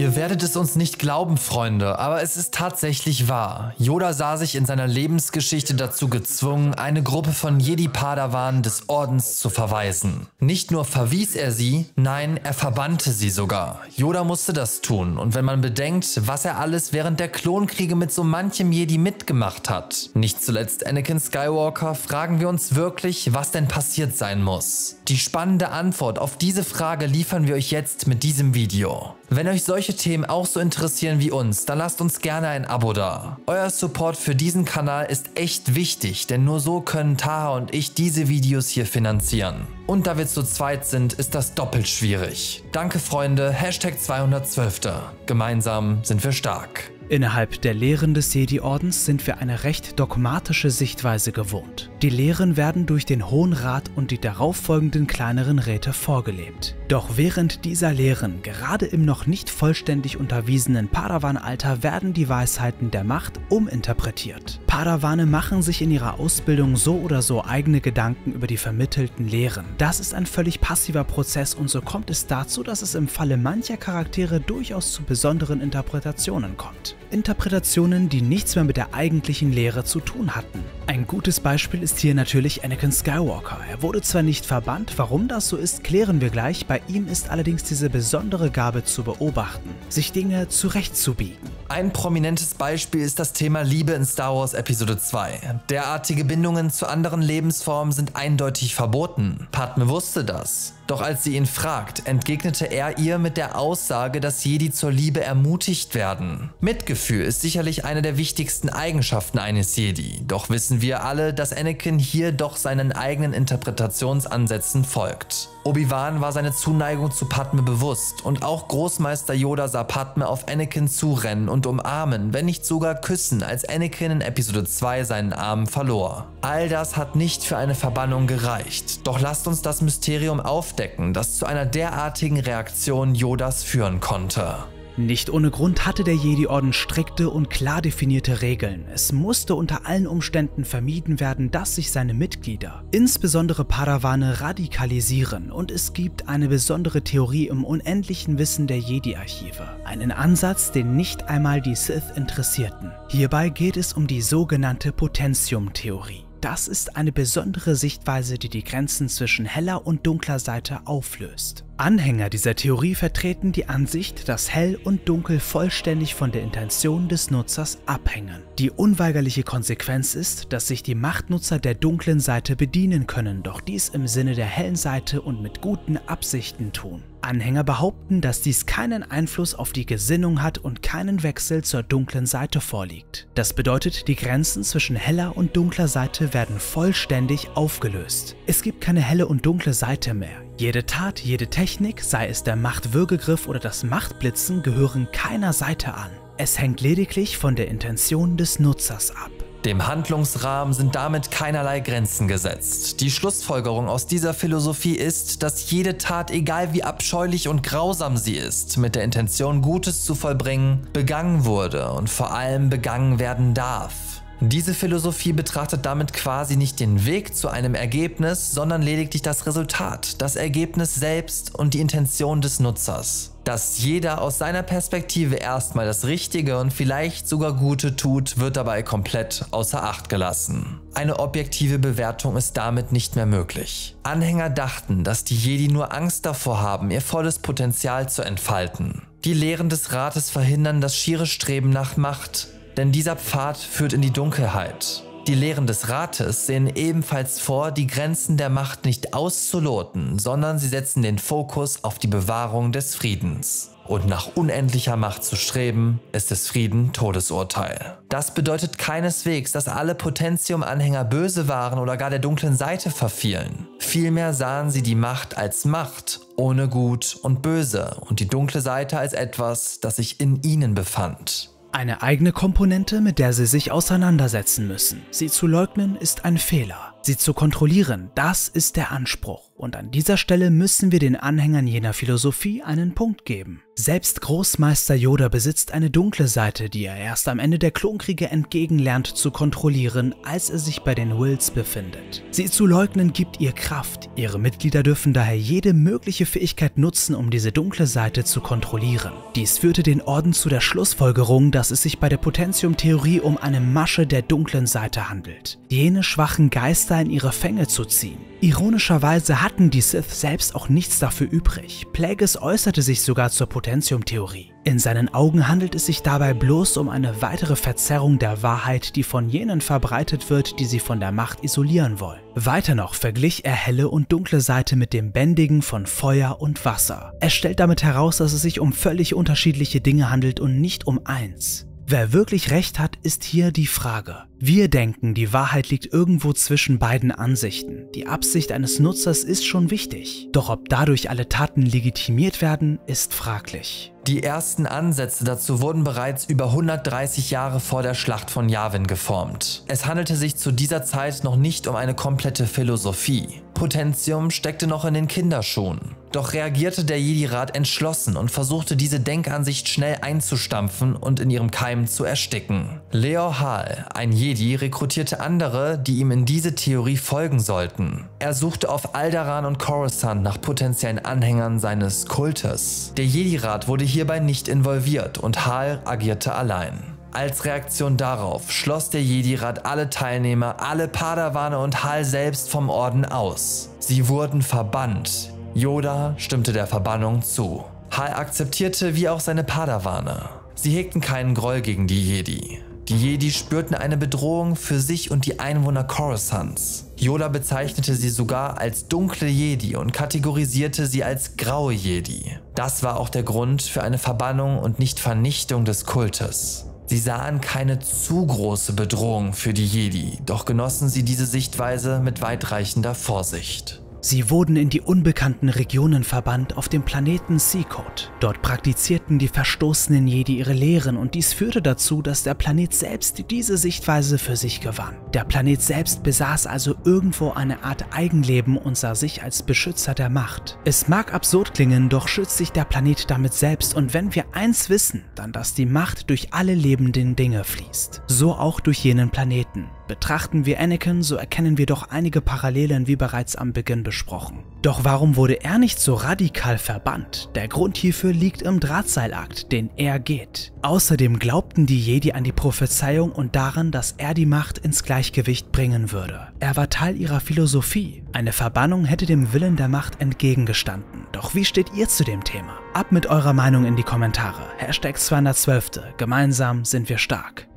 Ihr werdet es uns nicht glauben, Freunde, aber es ist tatsächlich wahr. Yoda sah sich in seiner Lebensgeschichte dazu gezwungen, eine Gruppe von Jedi-Padawanen des Ordens zu verweisen. Nicht nur verwies er sie, nein, er verbannte sie sogar. Yoda musste das tun und wenn man bedenkt, was er alles während der Klonkriege mit so manchem Jedi mitgemacht hat, nicht zuletzt Anakin Skywalker, fragen wir uns wirklich, was denn passiert sein muss. Die spannende Antwort auf diese Frage liefern wir euch jetzt mit diesem Video. Wenn euch solche Themen auch so interessieren wie uns, dann lasst uns gerne ein Abo da. Euer Support für diesen Kanal ist echt wichtig, denn nur so können Taha und ich diese Videos hier finanzieren. Und da wir zu zweit sind, ist das doppelt schwierig. Danke Freunde, Hashtag 212. Gemeinsam sind wir stark. Innerhalb der Lehren des Jedi-Ordens sind wir eine recht dogmatische Sichtweise gewohnt. Die Lehren werden durch den Hohen Rat und die darauffolgenden kleineren Räte vorgelebt. Doch während dieser Lehren, gerade im noch nicht vollständig unterwiesenen Padawan-Alter, werden die Weisheiten der Macht uminterpretiert. Padawane machen sich in ihrer Ausbildung so oder so eigene Gedanken über die vermittelten Lehren. Das ist ein völlig passiver Prozess und so kommt es dazu, dass es im Falle mancher Charaktere durchaus zu besonderen Interpretationen kommt. Interpretationen, die nichts mehr mit der eigentlichen Lehre zu tun hatten. Ein gutes Beispiel ist hier natürlich Anakin Skywalker. Er wurde zwar nicht verbannt, warum das so ist, klären wir gleich, bei ihm ist allerdings diese besondere Gabe zu beobachten, sich Dinge zurechtzubiegen. Ein prominentes Beispiel ist das Thema Liebe in Star Wars Episode 2. Derartige Bindungen zu anderen Lebensformen sind eindeutig verboten. Padme wusste das. Doch als sie ihn fragt, entgegnete er ihr mit der Aussage, dass Jedi zur Liebe ermutigt werden. Mitgefühl ist sicherlich eine der wichtigsten Eigenschaften eines Jedi, doch wissen wir alle, dass Anakin hier doch seinen eigenen Interpretationsansätzen folgt. Obi-Wan war seine Zuneigung zu Padme bewusst und auch Großmeister Yoda sah Padme auf Anakin zurennen und umarmen, wenn nicht sogar küssen, als Anakin in Episode 2 seinen Arm verlor. All das hat nicht für eine Verbannung gereicht, doch lasst uns das Mysterium aufdecken, das zu einer derartigen Reaktion Yodas führen konnte. Nicht ohne Grund hatte der Jedi-Orden strikte und klar definierte Regeln. Es musste unter allen Umständen vermieden werden, dass sich seine Mitglieder, insbesondere Padawane, radikalisieren und es gibt eine besondere Theorie im unendlichen Wissen der Jedi-Archive. Einen Ansatz, den nicht einmal die Sith interessierten. Hierbei geht es um die sogenannte Potentium-Theorie. Das ist eine besondere Sichtweise, die die Grenzen zwischen heller und dunkler Seite auflöst. Anhänger dieser Theorie vertreten die Ansicht, dass hell und dunkel vollständig von der Intention des Nutzers abhängen. Die unweigerliche Konsequenz ist, dass sich die Machtnutzer der dunklen Seite bedienen können, doch dies im Sinne der hellen Seite und mit guten Absichten tun. Anhänger behaupten, dass dies keinen Einfluss auf die Gesinnung hat und keinen Wechsel zur dunklen Seite vorliegt. Das bedeutet, die Grenzen zwischen heller und dunkler Seite werden vollständig aufgelöst. Es gibt keine helle und dunkle Seite mehr. Jede Tat, jede Technik, sei es der Machtwürgegriff oder das Machtblitzen, gehören keiner Seite an. Es hängt lediglich von der Intention des Nutzers ab. Dem Handlungsrahmen sind damit keinerlei Grenzen gesetzt. Die Schlussfolgerung aus dieser Philosophie ist, dass jede Tat, egal wie abscheulich und grausam sie ist, mit der Intention Gutes zu vollbringen, begangen wurde und vor allem begangen werden darf. Diese Philosophie betrachtet damit quasi nicht den Weg zu einem Ergebnis, sondern lediglich das Resultat, das Ergebnis selbst und die Intention des Nutzers. Dass jeder aus seiner Perspektive erstmal das Richtige und vielleicht sogar Gute tut, wird dabei komplett außer Acht gelassen. Eine objektive Bewertung ist damit nicht mehr möglich. Anhänger dachten, dass die Jedi nur Angst davor haben, ihr volles Potenzial zu entfalten. Die Lehren des Rates verhindern das schiere Streben nach Macht, denn dieser Pfad führt in die Dunkelheit. Die Lehren des Rates sehen ebenfalls vor, die Grenzen der Macht nicht auszuloten, sondern sie setzen den Fokus auf die Bewahrung des Friedens. Und nach unendlicher Macht zu streben, ist des Frieden Todesurteil. Das bedeutet keineswegs, dass alle Potentium-Anhänger böse waren oder gar der dunklen Seite verfielen. Vielmehr sahen sie die Macht als Macht, ohne Gut und Böse, und die dunkle Seite als etwas, das sich in ihnen befand. Eine eigene Komponente, mit der sie sich auseinandersetzen müssen. Sie zu leugnen ist ein Fehler. Sie zu kontrollieren, das ist der Anspruch. Und an dieser Stelle müssen wir den Anhängern jener Philosophie einen Punkt geben. Selbst Großmeister Yoda besitzt eine dunkle Seite, die er erst am Ende der Klonkriege entgegenlernt zu kontrollieren, als er sich bei den Wills befindet. Sie zu leugnen gibt ihr Kraft. Ihre Mitglieder dürfen daher jede mögliche Fähigkeit nutzen, um diese dunkle Seite zu kontrollieren. Dies führte den Orden zu der Schlussfolgerung, dass es sich bei der Potentium-Theorie um eine Masche der dunklen Seite handelt. Jene schwachen Geister in ihre Fänge zu ziehen. Ironischerweise hatten die Sith selbst auch nichts dafür übrig. Plagueis äußerte sich sogar zur Potentium-Theorie. In seinen Augen handelt es sich dabei bloß um eine weitere Verzerrung der Wahrheit, die von jenen verbreitet wird, die sie von der Macht isolieren wollen. Weiter noch verglich er helle und dunkle Seite mit dem Bändigen von Feuer und Wasser. Er stellt damit heraus, dass es sich um völlig unterschiedliche Dinge handelt und nicht um eins. Wer wirklich recht hat, ist hier die Frage. Wir denken, die Wahrheit liegt irgendwo zwischen beiden Ansichten. Die Absicht eines Nutzers ist schon wichtig. Doch ob dadurch alle Taten legitimiert werden, ist fraglich. Die ersten Ansätze dazu wurden bereits über 130 Jahre vor der Schlacht von Yavin geformt. Es handelte sich zu dieser Zeit noch nicht um eine komplette Philosophie. Potentium steckte noch in den Kinderschuhen. Doch reagierte der Jedi-Rat entschlossen und versuchte diese Denkansicht schnell einzustampfen und in ihrem Keim zu ersticken. Leo Hall, ein Jedi, rekrutierte andere, die ihm in diese Theorie folgen sollten. Er suchte auf Alderaan und Coruscant nach potenziellen Anhängern seines Kultes. Der Jedi-Rat wurde hierbei nicht involviert und Hall agierte allein. Als Reaktion darauf schloss der Jedi-Rat alle Teilnehmer, alle Padawane und Hal selbst vom Orden aus. Sie wurden verbannt. Yoda stimmte der Verbannung zu. Hal akzeptierte wie auch seine Padawane. Sie hegten keinen Groll gegen die Jedi. Die Jedi spürten eine Bedrohung für sich und die Einwohner Coruscants. Yoda bezeichnete sie sogar als dunkle Jedi und kategorisierte sie als graue Jedi. Das war auch der Grund für eine Verbannung und nicht Vernichtung des Kultes. Sie sahen keine zu große Bedrohung für die Jedi, doch genossen sie diese Sichtweise mit weitreichender Vorsicht. Sie wurden in die unbekannten Regionen verbannt auf dem Planeten Seacode. Dort praktizierten die verstoßenen Jedi ihre Lehren und dies führte dazu, dass der Planet selbst diese Sichtweise für sich gewann. Der Planet selbst besaß also irgendwo eine Art Eigenleben und sah sich als Beschützer der Macht. Es mag absurd klingen, doch schützt sich der Planet damit selbst und wenn wir eins wissen, dann dass die Macht durch alle lebenden Dinge fließt. So auch durch jenen Planeten. Betrachten wir Anakin, so erkennen wir doch einige Parallelen wie bereits am Beginn besprochen. Doch warum wurde er nicht so radikal verbannt? Der Grund hierfür liegt im Drahtseilakt, den er geht. Außerdem glaubten die Jedi an die Prophezeiung und daran, dass er die Macht ins Gleichgewicht bringen würde. Er war Teil ihrer Philosophie. Eine Verbannung hätte dem Willen der Macht entgegengestanden. Doch wie steht ihr zu dem Thema? Ab mit eurer Meinung in die Kommentare. Hashtag 212. Gemeinsam sind wir stark.